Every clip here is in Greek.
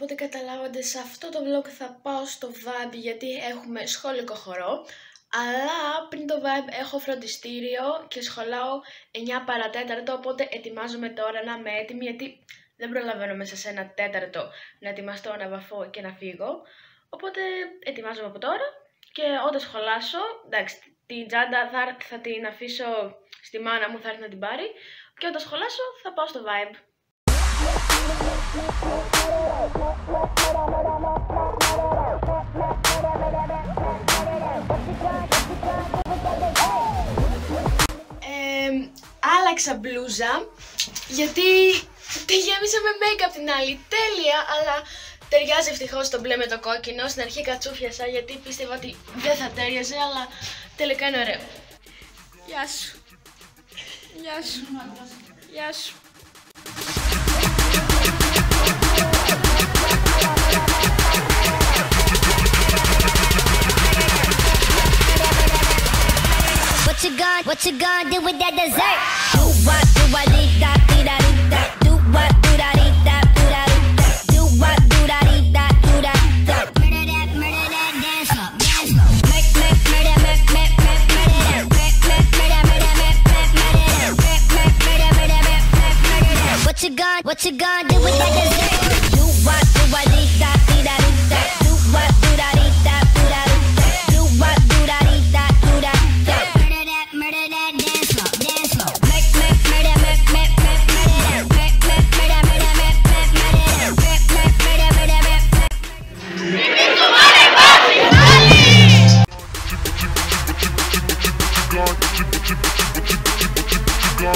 ό,τι καταλάβατε, σε αυτό το vlog θα πάω στο Vibe γιατί έχουμε σχολικό χορό. Αλλά πριν το Vibe έχω φροντιστήριο και σχολάω 9 παρατέταρτο, οπότε ετοιμάζομαι τώρα να είμαι έτοιμη γιατί δεν προλαβαίνω μέσα σε ένα τέταρτο να ετοιμαστώ, να βαφώ και να φύγω. Οπότε ετοιμάζομαι από τώρα και όταν σχολάσω, εντάξει, την τσάντα θα, θα την αφήσω στη μάνα μου, θα έρθει να την πάρει και όταν σχολάσω θα πάω στο Vibe. Ε, άλλαξα μπλούζα γιατί τη γέμισα με make-up την άλλη. Τέλεια, αλλά ταιριάζει ευτυχώς το μπλε με το κόκκινο. Στην αρχή κατσούφιασα γιατί πίστευα ότι δεν θα τέριαζε, αλλά τελικά είναι ωραίο. Γεια σου. Γεια σου. Γεια σου. gonna, what you gonna do with that dessert? Do what, do what, dee da, da. Do what, do da, dee da, do da. Do do da, da, do da. Murder that, murder that, dance dance. Murder, murder, murder, murder, murder, murder, murder, murder, murder, Do you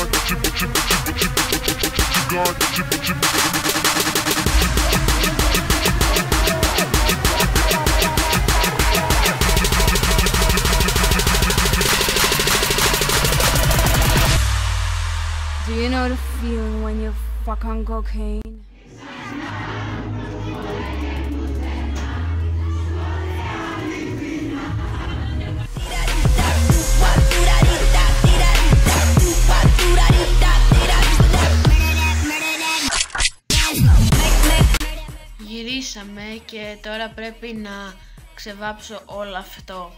know the feeling when you fuck on cocaine? Γυρίσαμε και τώρα πρέπει να ξεβάψω όλο αυτό.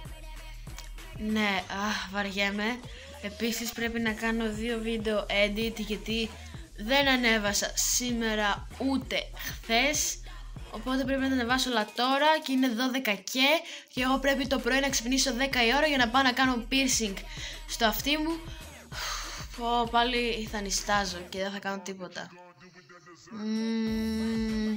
Ναι, αχ, βαριέμαι. Επίσης πρέπει να κάνω δύο βίντεο edit γιατί δεν ανέβασα σήμερα ούτε χθες. Οπότε πρέπει να τα ανεβάσω όλα τώρα και είναι 12 και και εγώ πρέπει το πρωί να ξυπνήσω 10 η ώρα για να πάω να κάνω piercing στο αυτί μου. Πω, πάλι θα νιστάζω και δεν θα κάνω τίποτα. Μμμ.